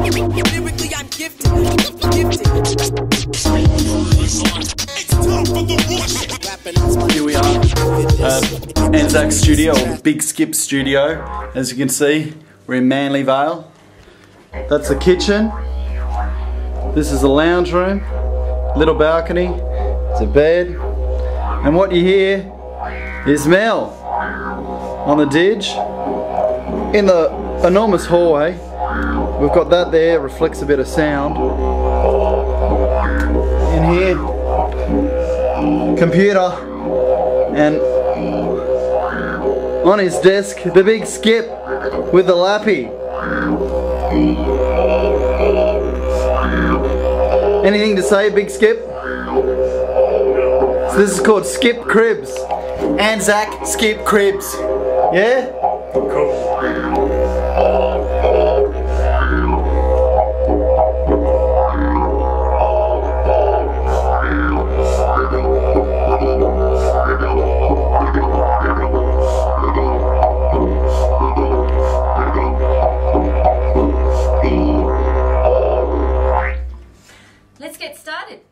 Here we are at um, AnzaK Studio, or Big Skip Studio. As you can see, we're in Manly Vale. That's the kitchen. This is the lounge room. Little balcony. It's a bed. And what you hear is Mel on the didge. In the enormous hallway, we've got that there, reflects a bit of sound. In here, computer, and on his desk, the big skip with the lappy. Anything to say, Big Skip? So this is called Skip Cribs. AnzaK Skip Cribs. Yeah? Cool. get started.